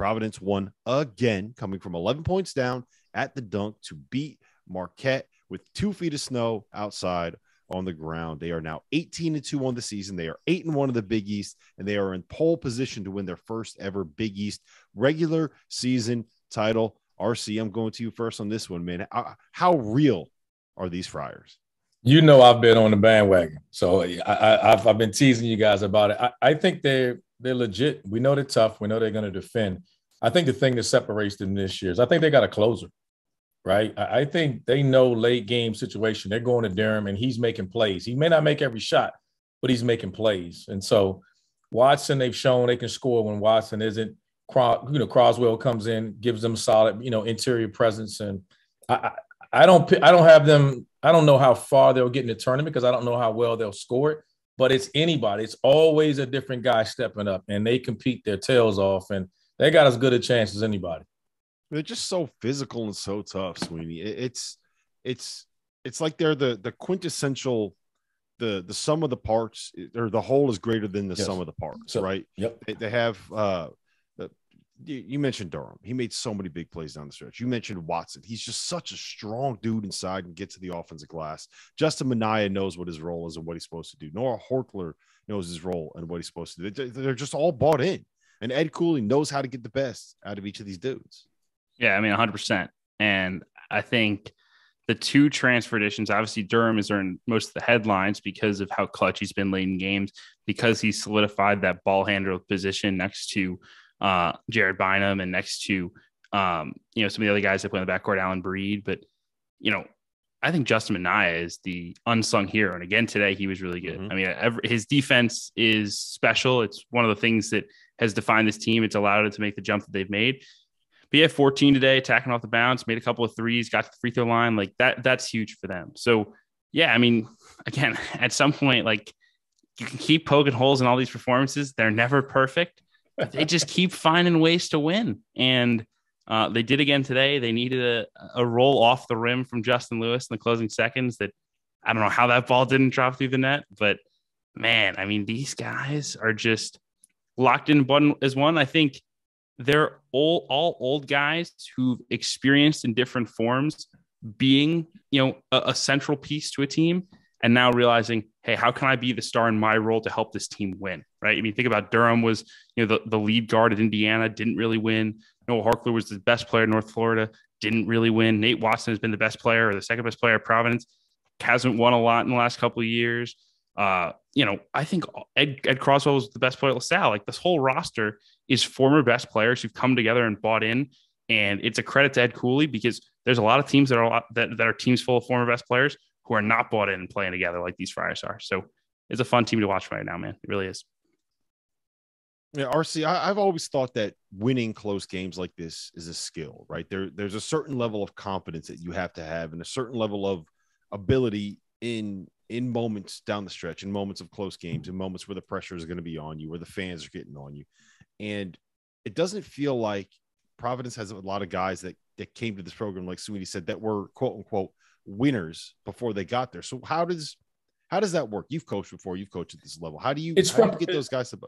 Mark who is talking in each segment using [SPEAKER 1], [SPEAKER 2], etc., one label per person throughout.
[SPEAKER 1] Providence won again, coming from 11 points down at the dunk to beat Marquette with two feet of snow outside on the ground. They are now 18 and 2 on the season. They are 8 and 1 of the Big East, and they are in pole position to win their first ever Big East regular season title. RC, I'm going to you first on this one, man. How real are these Friars?
[SPEAKER 2] You know, I've been on the bandwagon, so I, have I've been teasing you guys about it. I, I think they're they're legit. We know they're tough. We know they're going to defend. I think the thing that separates them this year is I think they got a closer right? I think they know late game situation. They're going to Durham and he's making plays. He may not make every shot, but he's making plays. And so Watson, they've shown they can score when Watson isn't. You know, Croswell comes in, gives them solid, you know, interior presence. And I, I, I don't, I don't have them. I don't know how far they'll get in the tournament because I don't know how well they'll score it. But it's anybody. It's always a different guy stepping up, and they compete their tails off, and they got as good a chance as anybody.
[SPEAKER 1] They're just so physical and so tough, Sweeney. It's it's it's like they're the the quintessential the the sum of the parts or the whole is greater than the yes. sum of the parts, right?
[SPEAKER 2] Yep.
[SPEAKER 1] They, they have uh you mentioned Durham. He made so many big plays down the stretch. You mentioned Watson. He's just such a strong dude inside and get to the offensive glass. Justin Minaya knows what his role is and what he's supposed to do. Noah Horchler knows his role and what he's supposed to do. They're just all bought in. And Ed Cooley knows how to get the best out of each of these dudes.
[SPEAKER 3] Yeah, I mean, 100%. And I think the two transfer additions, obviously, Durham is earned most of the headlines because of how clutch he's been late in games, because he solidified that ball handler position next to uh, Jared Bynum and next to, um, you know, some of the other guys that play in the backcourt, Alyn Breed. But, you know, I think Justin Minaya is the unsung hero. And again, today he was really good. Mm-hmm. I mean, every, his defense is special. It's one of the things that has defined this team. It's allowed it to make the jump that they've made. But yeah, 14 today, attacking off the bounce, made a couple of threes, got to the free throw line. Like that, that's huge for them. So yeah, I mean, again, at some point, like you can keep poking holes in all these performances. They're never perfect. They just keep finding ways to win. And uh, they did again today. They needed a, a roll off the rim from Justin Lewis in the closing seconds that I don't know how that ball didn't drop through the net, but man, I mean, these guys are just locked in one as one. I think they're all all old guys who've experienced in different forms being you know a, a, central piece to a team and now realizing hey how can i be the star in my role to help this team win right? I mean think about durham was you know the, the lead guard at indiana didn't really win. Noah horchler was the best player in north florida didn't really win. Nate watson has been the best player or the second best player at providence. Hasn't won a lot in the last couple of years. Uh, you know, I think Ed, Ed Croswell was the best player at LaSalle. Like this whole roster is former best players who've come together and bought in. And it's a credit to Ed Cooley because there's a lot of teams that are lot, that, that are teams full of former best players who are not bought in and playing together like these Friars are. So it's a fun team to watch right now, man. It really is.
[SPEAKER 1] Yeah, RC, I, have always thought that winning close games like this is a skill, right? There, there's a certain level of confidence that you have to have and a certain level of ability in in moments down the stretch, in moments of close games, in moments where the pressure is going to be on you, where the fans are getting on you. And it doesn't feel like Providence has a lot of guys that, that came to this program, like Sweeney said, that were quote unquote winners before they got there. So how does how does that work? You've coached before, you've coached at this level. How do you, it's how do you get those guys to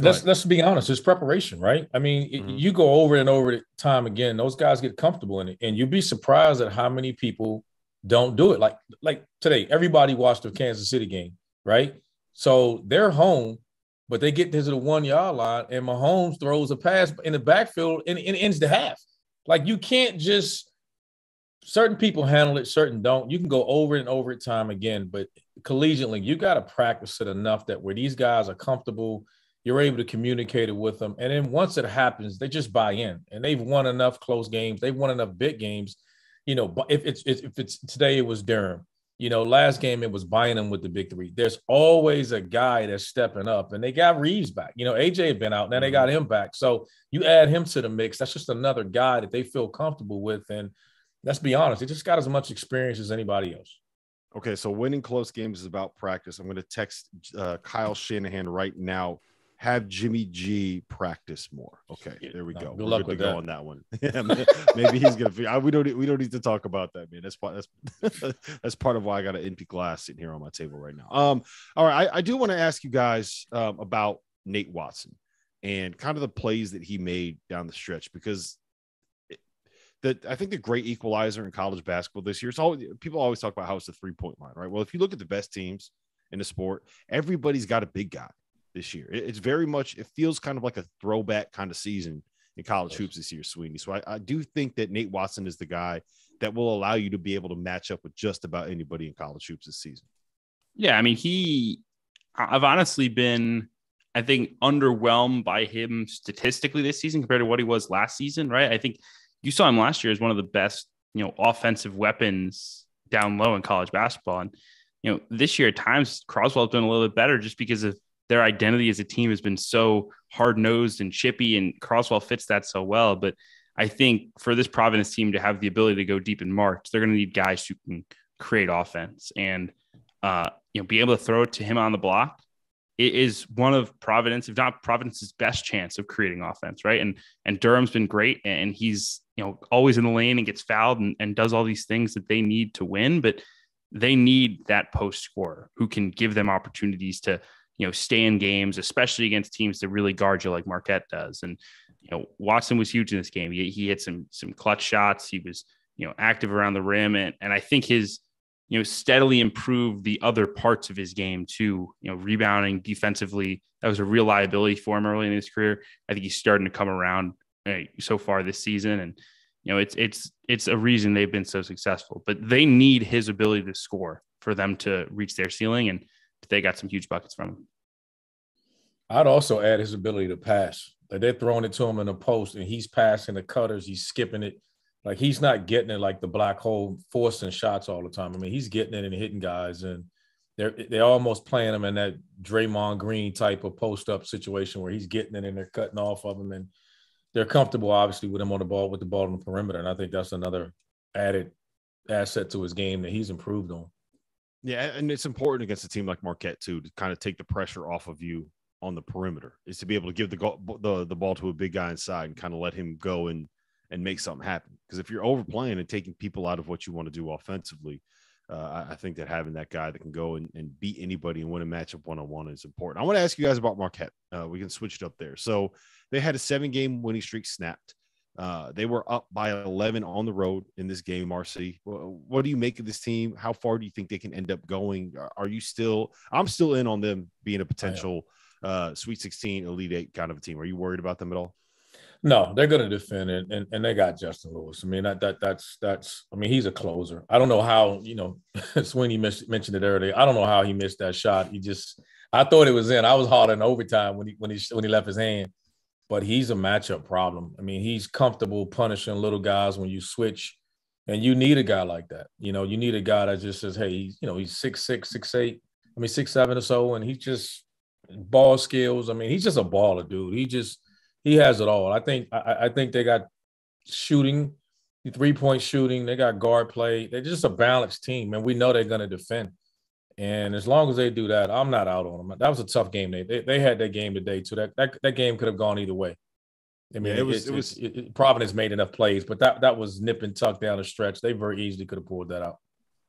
[SPEAKER 2] let's let's be honest. It's preparation, right? I mean, mm-hmm. you go over and over time again. Those guys get comfortable in it, and you'd be surprised at how many people don't do it. Like like today, everybody watched the Kansas City game, right? So they're home, but they get to the one yard line, and Mahomes throws a pass in the backfield and, and ends the half. Like you can't just certain people handle it, certain don't. You can go over and over it time again, but collegiately, you got to practice it enough that where these guys are comfortable, you're able to communicate it with them. And then once it happens, they just buy in and they've won enough close games, they've won enough big games you know, if it's if it's today it was Durham, you know, last game it was Bynum with the big three. There's always a guy that's stepping up, and they got Reeves back. You know, AJ had been out, now they got mm-hmm. him back. So you add him to the mix. That's just another guy that they feel comfortable with. And let's be honest, he just got as much experience as anybody else.
[SPEAKER 1] Okay, so winning close games is about practice. I'm going to text uh, Kyle Shanahan right now have Jimmy G practice more. Okay, there we go.
[SPEAKER 2] Good We're luck good with to that.
[SPEAKER 1] go on that one. maybe he's gonna. Figure, we don't. We don't need to talk about that, man. That's part. That's that's part of why I got an empty glass sitting here on my table right now. Um. All right. I, I do want to ask you guys um, about Nate Watson. and kind of the plays that he made down the stretch because that I think the great equalizer in college basketball this year. It's always people always talk about how it's the three point line, right? Well, if you look at the best teams in the sport, everybody's got a big guy this year. It's very much it feels kind of like a throwback kind of season in college hoops this year, Sweeney. So I, I do think that Nate Watson is the guy that will allow you to be able to match up with just about anybody in college hoops this season.
[SPEAKER 3] Yeah, I mean, he I've honestly been I think underwhelmed by him statistically this season compared to what he was last season, right? I think you saw him last year as one of the best, you know, offensive weapons down low in college basketball. And, you know, this year at times Croswell has been a little bit better just because of their identity as a team has been so hard nosed and chippy, and Croswell fits that so well. But I think for this Providence team to have the ability to go deep in March, they're going to need guys who can create offense and, uh, you know, be able to throw it to him on the block it is one of Providence, if not Providence's best chance of creating offense, right? And and Durham's been great, and he's you know always in the lane and gets fouled and, and does all these things that they need to win, but they need that post scorer who can give them opportunities to you know stay in games, especially against teams that really guard you like Marquette does. And you know Watson was huge in this game. He, he hit some some clutch shots. He was you know active around the rim, and and I think his you know, steadily improved the other parts of his game too. You know, rebounding defensively. That was a real liability for him early in his career. I think he's starting to come around so far this season, and you know, it's it's it's a reason they've been so successful. But they need his ability to score for them to reach their ceiling, and they got some huge buckets from him.
[SPEAKER 2] I'd also add his ability to pass. Like they're throwing it to him in the post, and he's passing the cutters. He's skipping it like he's not getting it like the black hole, forcing shots all the time. I mean, he's getting it and hitting guys, and they're they're almost playing him in that Draymond Green type of post up situation where he's getting it and they're cutting off of him, and they're comfortable obviously with him on the ball with the ball on the perimeter. And I think that's another added asset to his game that he's improved on.
[SPEAKER 1] Yeah, and it's important against a team like Marquette too to kind of take the pressure off of you on the perimeter is to be able to give the the the ball to a big guy inside and kind of let him go and and make something happen. Because if you're overplaying and taking people out of what you want to do offensively, uh, I, think that having that guy that can go and, and beat anybody and win a matchup one on one is important. I want to ask you guys about Marquette. Uh, we can switch it up there. So they had a seven game winning streak snapped. Uh, they were up by 11 on the road in this game, RC. What do you make of this team? How far do you think they can end up going? Are you still, I'm still in on them being a potential uh, Sweet 16, Elite Eight kind of a team. Are you worried about them at all?
[SPEAKER 2] No, they're going to defend it, and, and they got Justin Lewis. I mean, that that that's that's. I mean, he's a closer. I don't know how you know. Sweeney mentioned it earlier. I don't know how he missed that shot. He just, I thought it was in. I was hard in overtime when he when he when he left his hand, but he's a matchup problem. I mean, he's comfortable punishing little guys when you switch, and you need a guy like that. You know, you need a guy that just says, hey, you know, he's six six six eight. I mean, six seven or so, and he just ball skills. I mean, he's just a baller, dude. He just he has it all. I think I, I think they got shooting, three point shooting. They got guard play. They're just a balanced team, and we know they're going to defend. And as long as they do that, I'm not out on them. That was a tough game. They they, they had that game today too. That, that that game could have gone either way. I mean, yeah, it was it, it was it, it, Providence made enough plays, but that that was nip and tuck down the stretch. They very easily could have pulled that out.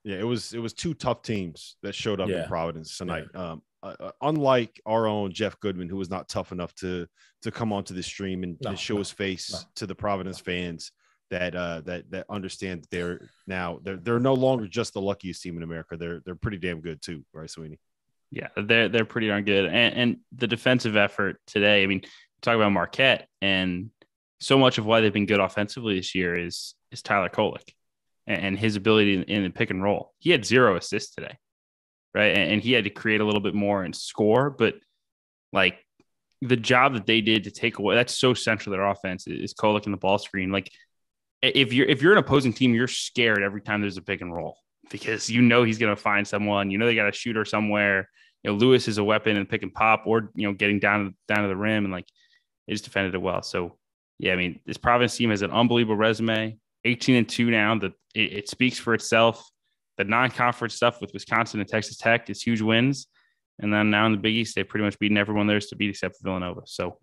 [SPEAKER 1] Yeah, it was it was two tough teams that showed up yeah. in Providence tonight. Yeah. Um, uh, uh, unlike our own Jeff Goodman, who was not tough enough to to come onto the stream and, no, and show no, his face no. to the Providence fans that uh, that that understand they're now they're they're no longer just the luckiest team in America. They're they're pretty damn good too, right, Sweeney?
[SPEAKER 3] Yeah, they're they're pretty darn good. And, and the defensive effort today. I mean, talk about Marquette, and so much of why they've been good offensively this year is is Tyler Kolek and, and his ability in, in the pick and roll. He had zero assists today right? And, and he had to create a little bit more and score, but like the job that they did to take away that's so central to their offense is Kolek in the ball screen. Like if you're if you're an opposing team, you're scared every time there's a pick and roll because you know he's going to find someone. You know they got a shooter somewhere. You know Lewis is a weapon and pick and pop, or you know getting down down to the rim and like they just defended it well. So yeah, I mean this Providence team has an unbelievable resume. 18 and two now. That it, it speaks for itself the non-conference stuff with Wisconsin and Texas Tech is huge wins, and then now in the Big East, they've pretty much beaten everyone there's to beat except for Villanova. So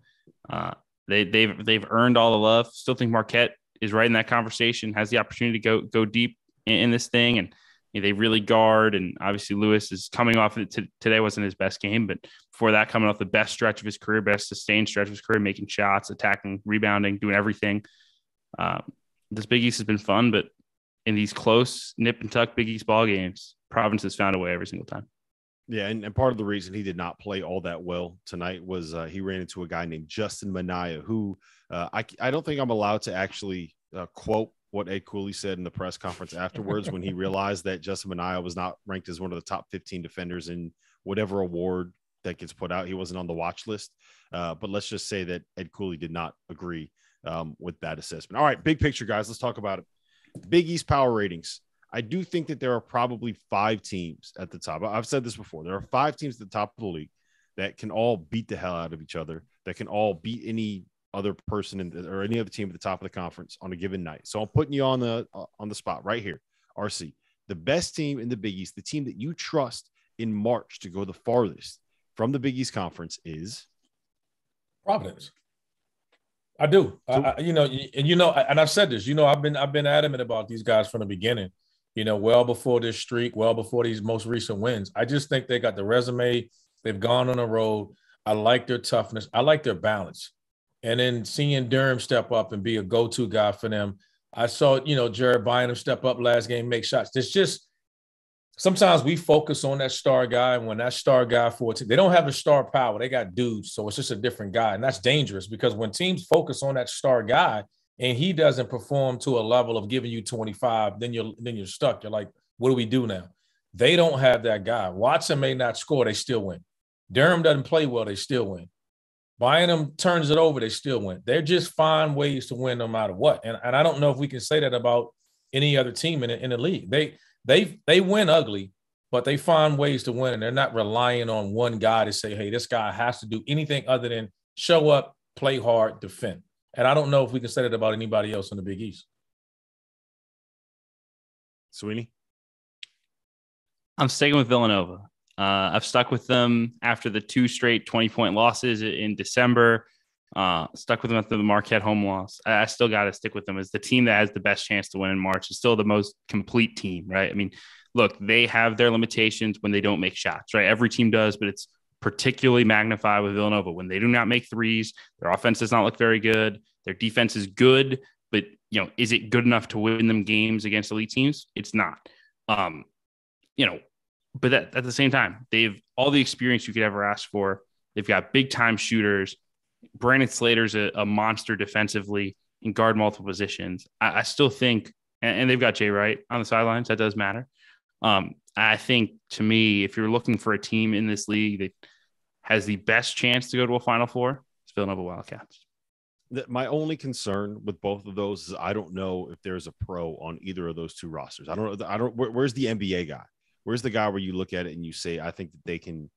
[SPEAKER 3] uh, they they've they've earned all the love. Still think Marquette is right in that conversation, has the opportunity to go go deep in, in this thing, and You know, they really guard, and obviously Lewis is coming off it t- today wasn't his best game, but before that, coming off the best stretch of his career, best sustained stretch of his career, making shots, attacking, rebounding, doing everything. Um, this Big East has been fun, but in these close nip and tuck Big East ball games, Providence has found a way every single time.
[SPEAKER 1] Yeah, and, and part of the reason he did not play all that well tonight was uh, he ran into a guy named Justin Minaya, who uh, I, I don't think I'm allowed to actually uh, quote what Ed Cooley said in the press conference afterwards when he realized that Justin Minaya was not ranked as one of the top 15 defenders in whatever award that gets put out. He wasn't on the watch list. Uh, but let's just say that Ed Cooley did not agree um, with that assessment. All right, big picture, guys. Let's talk about it. Big East power ratings. I do think that there are probably five teams at the top. I've said this before. There are five teams at the top of the league that can all beat the hell out of each other, that can all beat any other person in the, or any other team at the top of the conference on a given night. So I'm putting you on the uh, on the spot right here. RC, the best team in the Big East, the team that you trust in March to go the farthest from the Big East conference is
[SPEAKER 2] Providence. I do. So, I, you know, and you know, and I've said this. You know, I've been I've been adamant about these guys from the beginning. You know, well before this streak, well before these most recent wins. I just think they got the resume. They've gone on the road. I like their toughness. I like their balance. And then seeing Durham step up and be a go-to guy for them. I saw, you know, Jared Bynum step up last game, make shots. It's just sometimes we focus on that star guy, and when that star guy for they don't have the star power, they got dudes, so it's just a different guy, and that's dangerous because when teams focus on that star guy and he doesn't perform to a level of giving you 25, then you're then you're stuck. You're like, what do we do now? They don't have that guy. Watson may not score, they still win. Durham doesn't play well, they still win. Bynum turns it over, they still win. They're just find ways to win no matter what. And, and I don't know if we can say that about any other team in, in the league. They they they win ugly, but they find ways to win, and they're not relying on one guy to say, "Hey, this guy has to do anything other than show up, play hard, defend." And I don't know if we can say that about anybody else in the Big East.
[SPEAKER 1] Sweeney,
[SPEAKER 3] I'm sticking with Villanova. Uh, I've stuck with them after the two straight 20 point losses in December. Uh, stuck with them after the Marquette home loss. I, I still got to stick with them as the team that has the best chance to win in March. Is still the most complete team, right? I mean, look, they have their limitations when they don't make shots, right? Every team does, but it's particularly magnified with Villanova when they do not make threes. Their offense does not look very good. Their defense is good, but you know, is it good enough to win them games against elite teams? It's not. Um, you know, but that, at the same time, they've all the experience you could ever ask for. They've got big time shooters. Brandon Slater's a, a monster defensively and guard multiple positions. I, I still think, and, and, they've got Jay Wright on the sidelines. That does matter. Um, I think to me, if you're looking for a team in this league that has the best chance to go to a Final Four, it's Villanova Wildcats.
[SPEAKER 1] My only concern with both of those is I don't know if there's a pro on either of those two rosters. I don't know. I don't. Where, where's the NBA guy? Where's the guy where you look at it and you say, I think that they can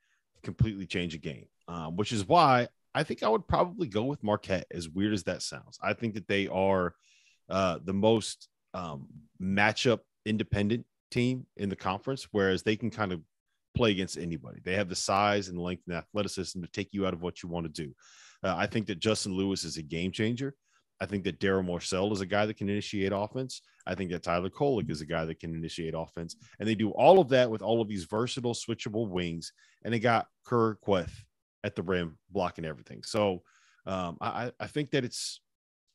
[SPEAKER 1] completely change a game? Um, which is why I think I would probably go with Marquette, as weird as that sounds. I think that they are uh, the most um, matchup independent team in the conference, whereas they can kind of play against anybody. They have the size and length and athleticism to take you out of what you want to do. Uh, I think that Justin Lewis is a game changer. I think that Daryl Morsell is a guy that can initiate offense. I think that Tyler Kolek is a guy that can initiate offense. And they do all of that with all of these versatile, switchable wings. And they got Kur Kuath at the rim blocking everything. So um, I, I think that it's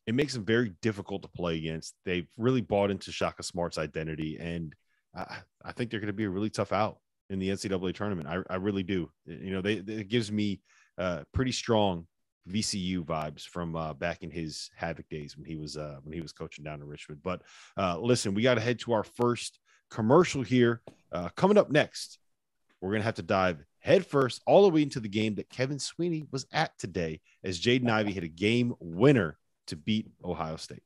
[SPEAKER 1] it makes them very difficult to play against. They've really bought into Shaka Smart's identity, and I, I think they're going to be a really tough out in the NCAA tournament. I, I really do. You know, they, it gives me uh, pretty strong VCU vibes from uh, back in his Havoc days when he was uh, when he was coaching down in Richmond. But uh, listen, we got to head to our first commercial here. Uh, coming up next, we're gonna have to dive headfirst all the way into the game that Kevin Sweeney was at today as Jaden Ivey hit a game winner to beat Ohio State.